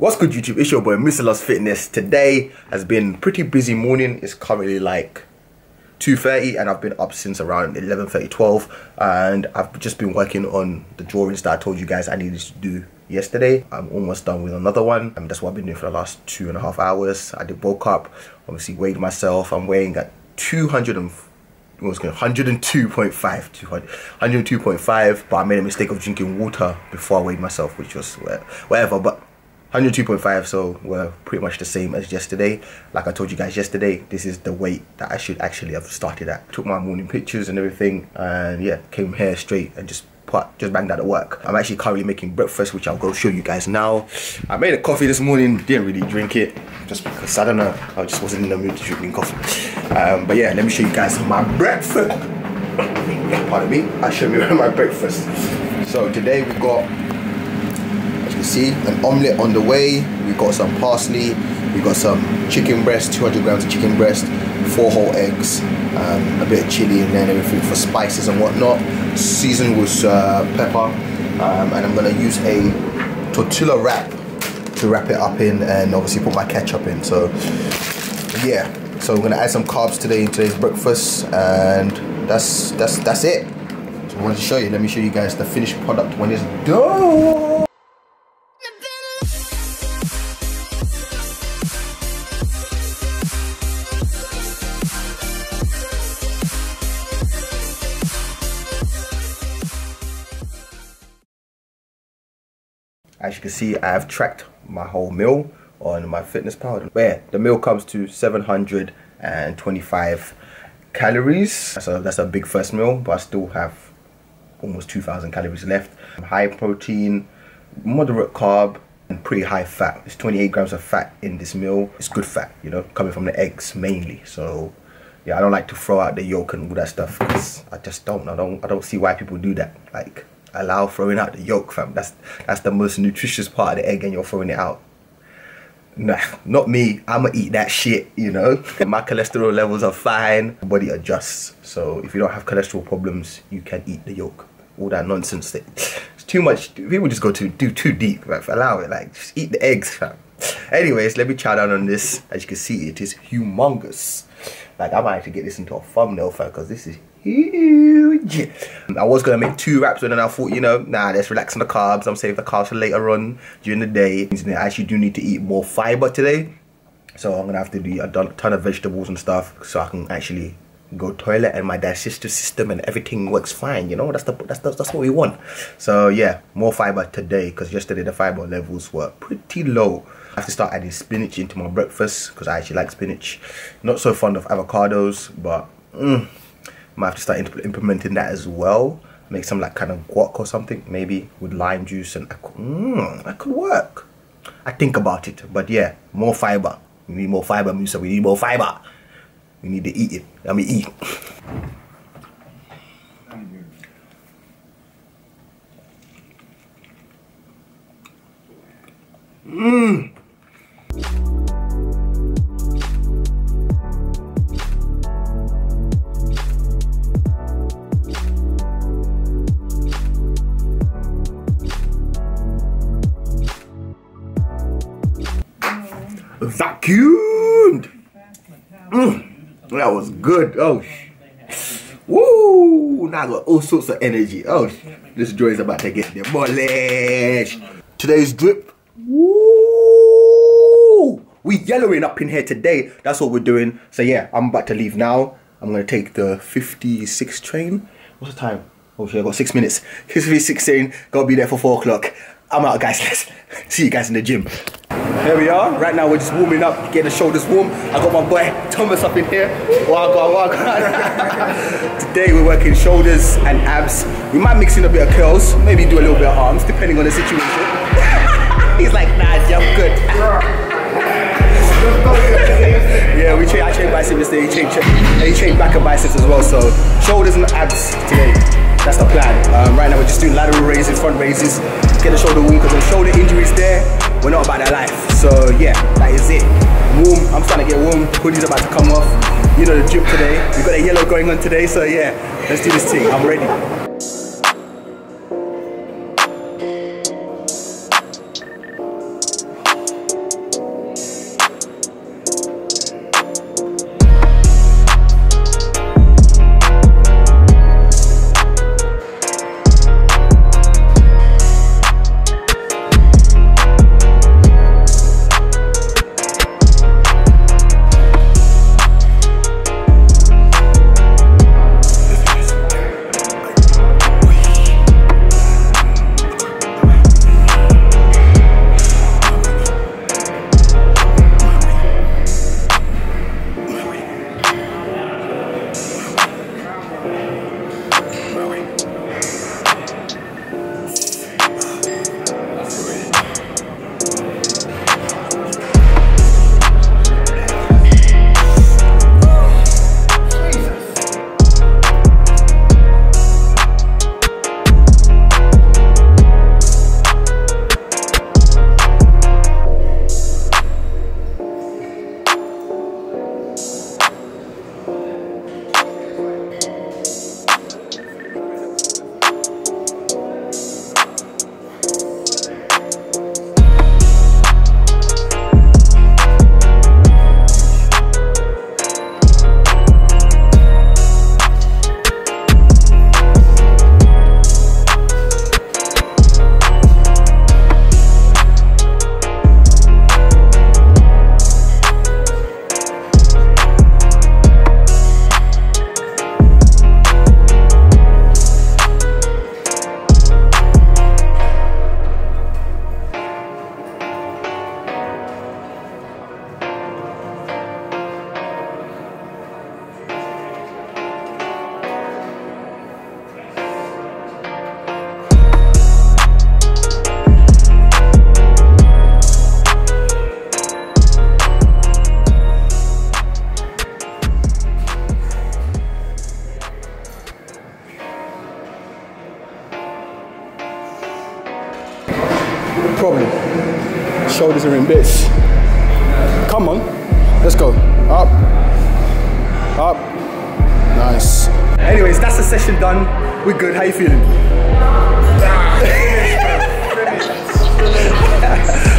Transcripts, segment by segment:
What's good YouTube? It's your boy Musa Loves Fitness. Today has been pretty busy morning. It's currently like 2.30 and I've been up since around 11.30, 12 and I've just been working on the drawings that I told you guys I needed to do yesterday. I'm almost done with another one and that's what I've been doing for the last two and a half hours. I did woke up, obviously weighed myself. I'm weighing at 200 and was going 102.5 102.5 but I made a mistake of drinking water before I weighed myself which was whatever but 102.5 so we're pretty much the same as yesterday. Like i told you guys yesterday this is the weight that i should actually have started at. Took my morning pictures and everything and yeah came here straight and just put just banged out of work. I'm actually currently making breakfast which i'll go show you guys now. I made a coffee this morning didn't really drink it just because i don't know i just wasn't in the mood to drink coffee. Um, but yeah let me show you guys my breakfast. Pardon me i'll show you my breakfast. So today we got you see an omelette on the way. We've got some parsley. We've got some chicken breast 200 grams of chicken breast four whole eggs um, a bit of chili and then everything for spices and whatnot. Seasoned with uh, pepper. Um, and I'm gonna use a tortilla wrap to wrap it up in and obviously put my ketchup in. So yeah. So we're gonna add some carbs today in today's breakfast and that's that's that's it. So I wanted to show you. Let me show you guys the finished product when it's done As you can see, I have tracked my whole meal on MyFitnessPal. Where the meal comes to 725 calories. So that's a big first meal, but I still have almost 2,000 calories left. High protein, moderate carb, and pretty high fat. It's 28 grams of fat in this meal. It's good fat, you know, coming from the eggs mainly. So yeah, I don't like to throw out the yolk and all that stuff because I just don't. I don't. I don't see why people do that. Like allow throwing out the yolk, fam. That's that's the most nutritious part of the egg, and you're throwing it out. Nah, not me. I'ma eat that shit, you know. My cholesterol levels are fine. My Body adjusts. So if you don't have cholesterol problems, you can eat the yolk. All that nonsense. That It's too much. People just go to do too deep. Right? Allow it. Like just eat the eggs, fam. Anyways, let me chow down on this. As you can see, it is humongous. Like I might have to get this into a thumbnail, fam, because this is huge. I was gonna make two wraps, but then I thought, you know, nah, let's relax on the carbs. I'm saving the carbs for later on during the day. I actually do need to eat more fiber today, so I'm gonna have to do a ton of vegetables and stuff so I can actually go toilet and my digestive system and everything works fine you know that's the that's the, that's what we want so yeah more fiber today because yesterday the fiber levels were pretty low I have to start adding spinach into my breakfast because I actually like spinach not so fond of avocados but mm, might have to start imp implementing that as well. Make some like kind of guac or something maybe with lime juice and mm, that could work. I think about it but yeah more fiber. We need more fiber Musa. We need more fiber. We need to eat it I mean eat. Mmm Mm, that was good. Oh, woo! Now I got all sorts of energy. Oh, this joy is about to get demolished. Today's drip. Woo! We yellowing up in here today. That's what we're doing. So yeah, I'm about to leave now. I'm gonna take the 56 train. What's the time? Oh shit, I got six minutes. 56 train. Gotta be there for four o'clock. I'm out, guys. Let's see you guys in the gym. Here we are. Right now we're just warming up, getting the shoulders warm. I got my boy Thomas up in here. Wagwan, wagwan. Today we're working shoulders and abs. We might mix in a bit of curls, maybe do a little bit of arms, depending on the situation. He's like, nah, I'm good. yeah, we train, I train biceps yesterday, he trained, he back and biceps as well, so shoulders and abs today. That's the plan. Um, right now we're just doing lateral raises, front raises, get the shoulder warm because the shoulder injuries there, we're not about that life. So yeah, that is it. Warm, I'm starting to get warm, hoodie's about to come off. You know the drip today, we've got a yellow going on today, so yeah, let's do this thing, I'm ready. Shoulders are in bits. Come on, let's go. Up, up, nice. Anyways, that's the session done. We're good. How you feeling?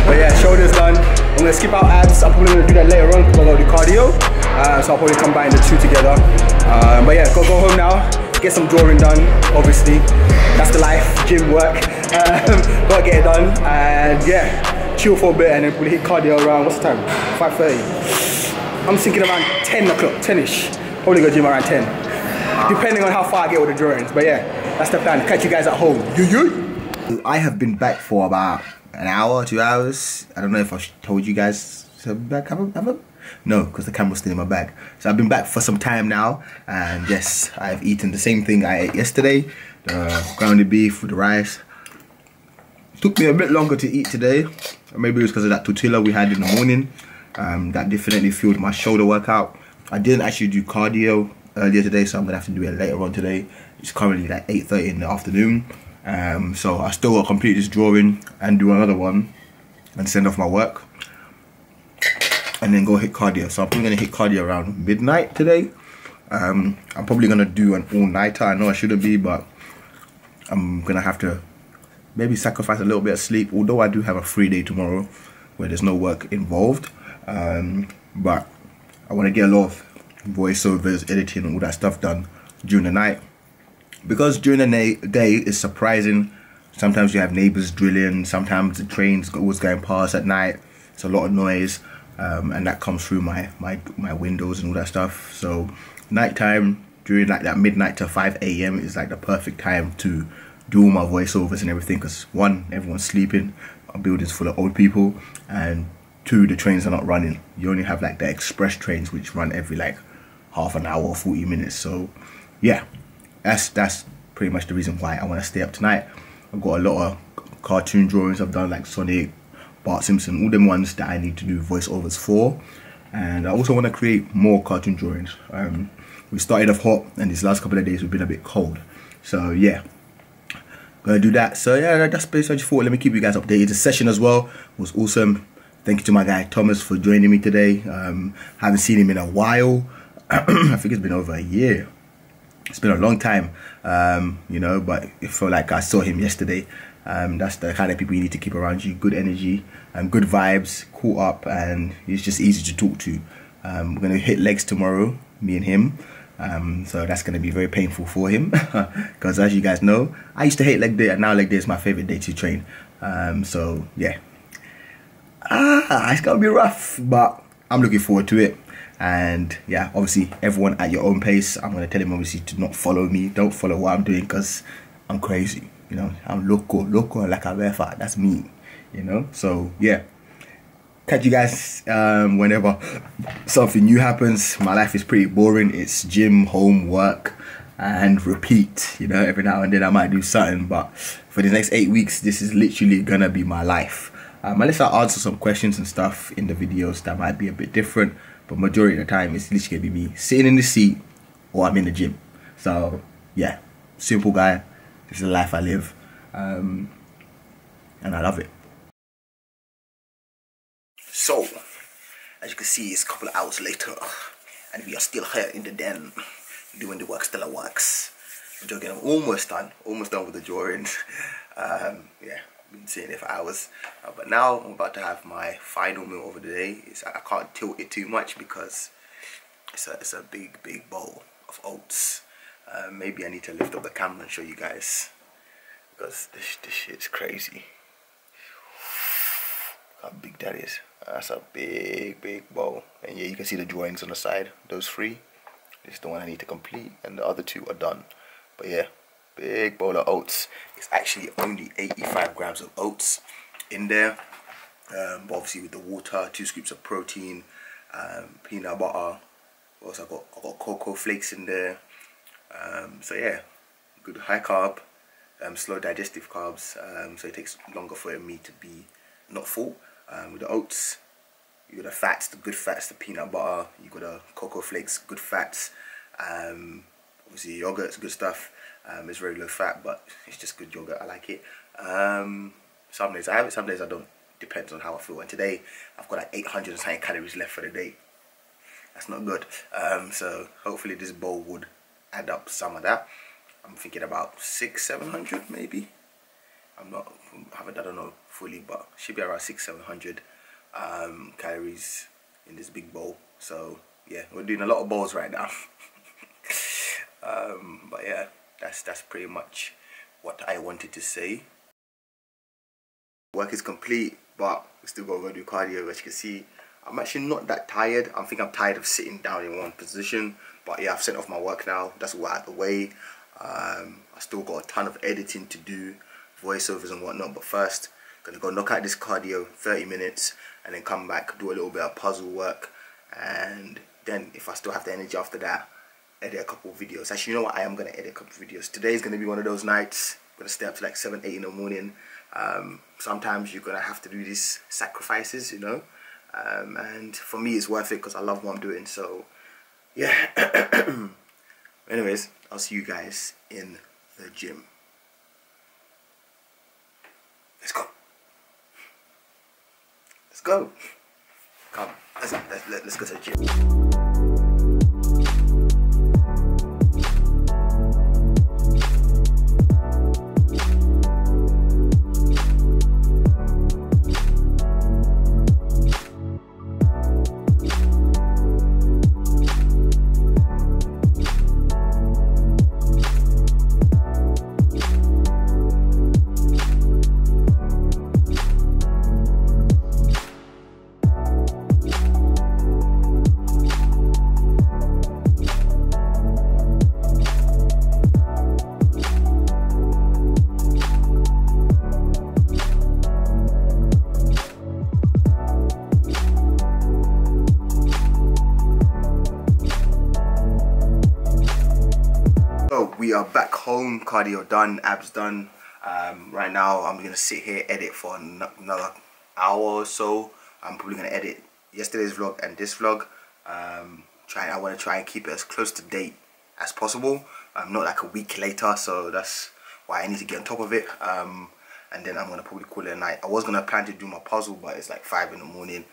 but yeah, shoulders done. I'm gonna skip out abs. I'm probably gonna do that later on because I gotta do cardio. Uh, so I'll probably combine the two together. Um, but yeah, go go home now. Get some drawing done. Obviously, that's the life. Gym work. Um, gotta get it done. And yeah, chill for a bit and then probably hit cardio around. What's the time? 5:30. I'm thinking around 10 o'clock, 10ish. Probably go gym around 10. Depending on how far I get with the drawings. But yeah, that's the plan. Catch you guys at home. I have been back for about an hour, two hours. I don't know if I told you guys. So back, have a, no, because the camera's still in my bag. So I've been back for some time now, and yes, I've eaten the same thing I ate yesterday: the grounded beef with the rice. Took me a bit longer to eat today. Maybe it was because of that tortilla we had in the morning. Um, that definitely fueled my shoulder workout. I didn't actually do cardio earlier today, so I'm gonna have to do it later on today. It's currently like 8:30 in the afternoon. Um, so I still got to complete this drawing and do another one and send off my work and then go hit cardio. So I'm probably gonna hit cardio around midnight today. Um, I'm probably gonna do an all-nighter. I know I shouldn't be, but I'm gonna have to maybe sacrifice a little bit of sleep. Although I do have a free day tomorrow where there's no work involved, um, but I want to get a lot of voiceovers, editing, all that stuff done during the night because during the day it's surprising. Sometimes you have neighbors drilling. Sometimes the trains always going past at night. It's a lot of noise, um, and that comes through my my my windows and all that stuff. So nighttime during like that midnight to 5 a.m. is like the perfect time to do all my voiceovers and everything. Because one, everyone's sleeping. Our building's full of old people, and two, the trains are not running. You only have like the express trains which run every like half an hour or 40 minutes. So yeah, that's that's pretty much the reason why I want to stay up tonight. I've got a lot of cartoon drawings I've done like Sonic, Bart Simpson, all them ones that I need to do voiceovers for. And I also want to create more cartoon drawings. Um, we started off hot and these last couple of days we've been a bit cold. So yeah, gonna do that. So yeah, that's basically what I thought. Let me keep you guys updated. The session as well was awesome. Thank you to my guy Thomas for joining me today. Um, haven't seen him in a while. I think it's been over a year it's been a long time, um, you know, but it felt like I saw him yesterday. Um, that's the kind of people you need to keep around you. Good energy and good vibes, cool up, and he's just easy to talk to. Um, we're gonna hit legs tomorrow, me and him. Um, so that's gonna be very painful for him. Because, as you guys know, I used to hate leg day, and now leg day is my favorite day to train. Um, so yeah, ah, it's gonna be rough, but I'm looking forward to it. And yeah obviously everyone at your own pace. I'm going to tell him obviously to not follow me. Don't follow what i'm doing because i'm crazy you know? I'm loco loco like a refa. That's me you know? So yeah catch you guys um, whenever something new happens my life is pretty boring it's gym home work and repeat you know every now and then i might do something but for the next eight weeks this is literally gonna be my life um, unless i answer some questions and stuff in the videos that might be a bit different but majority of the time it's literally gonna be me sitting in the seat or I'm in the gym. So yeah, simple guy. This is the life I live, um, and I love it. So, as you can see, it's a couple of hours later, and we are still here in the den doing the work, still at works. I'm I'm almost done, almost done with the drawings. Um, yeah, been sitting there for hours. Uh, but now I'm about to have my final meal of the day. It's, I can't tilt it too much because it's a, it's a big, big bowl of oats. Uh, maybe I need to lift up the camera and show you guys because this, this shit's crazy. How big that is. That's a big, big bowl. And yeah, you can see the drawings on the side. Those three. This is the one I need to complete and the other two are done. But yeah, big bowl of oats. It's actually only 85 grams of oats in there. Um, obviously with the water, two scoops of protein, um, peanut butter. Also, I got I got cocoa flakes in there. Um, so yeah, good high carb, um, slow digestive carbs. Um, so it takes longer for me to be not full. Um, with the oats, you got the fats, the good fats, the peanut butter. You got the cocoa flakes, good fats. obviously yogurt's good stuff. Um, it's very low fat, but it's just good yogurt. I like it. Um, some days I have it, some days I don't. depends on how I feel. And today I've got like 800 and something calories left for the day. That's not good. Um, so hopefully this bowl would add up some of that. I'm thinking about six, seven hundred maybe. I'm not, haven't I don't know fully, but should be around six, seven hundred um, calories in this big bowl. So yeah, we're doing a lot of bowls right now. um, but yeah, that's that's pretty much what I wanted to say. Work is complete, but we still gotta do cardio. As you can see, I'm actually not that tired. I think I'm tired of sitting down in one position. But yeah, I've sent off my work now. That's all out of the way. Um, I still got a ton of editing to do, voiceovers and whatnot. But first, gonna go knock out this cardio, 30 minutes, and then come back, do a little bit of puzzle work, and then if I still have the energy after that, edit a couple videos. Actually, you know what? I am gonna edit a couple videos. Today is gonna be one of those nights. I'm gonna stay up to like 7, 8 in the morning. Um, sometimes you're gonna have to do these sacrifices, you know. Um, and for me, it's worth it because I love what I'm doing. So, yeah. Anyways, I'll see you guys in the gym. Let's go. Let's go. Come, let's, let's, let's go to the gym. Home, cardio done, abs done. Um, right now I'm gonna sit here edit for an- another hour or so. I'm probably gonna edit yesterday's vlog and this vlog. Um, try I want to try and keep it as close to date as possible. Um, not like a week later, so that's why I need to get on top of it. Um, and then I'm gonna probably call it a night. I was gonna plan to do my puzzle, but it's like five in the morning.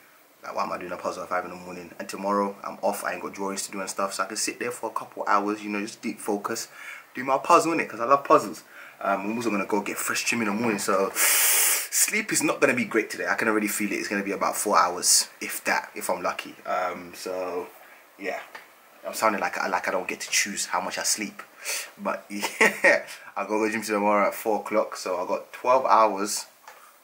Like, why am I doing a puzzle at 5 in the morning? And tomorrow, I'm off. I ain't got drawings to do and stuff. So I can sit there for a couple hours, you know, just deep focus. Do my puzzle, innit? Because I love puzzles. Um, I'm also to go get fresh gym in the morning. So sleep is not to be great today. I can already feel it. It's to be about 4 hours, if that, if I'm lucky. Um, so, yeah. I'm sounding like, like I don't get to choose how much I sleep. But, yeah. I'll go to gym tomorrow at 4 o'clock. So i got 12 hours,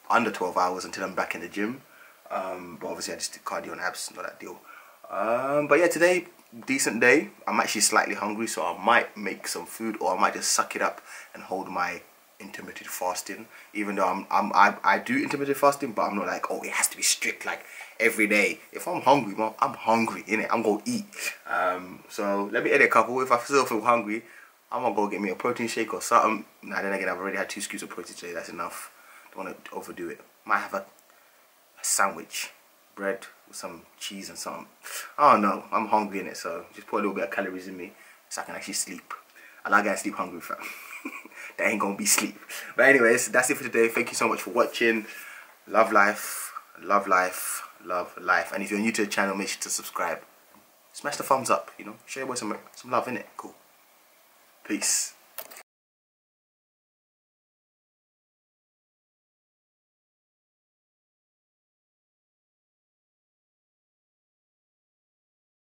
under 12 hours until I'm back in the gym. Um, but obviously I just did cardio and abs, not that deal. Um, but yeah, today, decent day. I'm actually slightly hungry, so I might make some food or I might just suck it up and hold my intermittent fasting. Even though I'm, I'm I, I do intermittent fasting, but I'm not like, oh, it has to be strict like every day. If I'm hungry, well, I'm hungry, innit? I'm gonna eat. Um, so let me edit a couple. If I still feel hungry, I'm gonna go get me a protein shake or something. Nah, then again, I've already had two scoops of protein today. That's enough. Don't want to overdo it. Might have a sandwich, bread with some cheese and something. I don't know. I'm hungry in it, so just put a little bit of calories in me so I can actually sleep. I like getting sleep hungry, fam. that ain't gonna be sleep. But anyways, that's it for today. Thank you so much for watching. Love life, love life, love life. And if you're new to the channel, make sure to subscribe. Smash the thumbs up, you know. Show your boy some some love in it. Cool. Peace.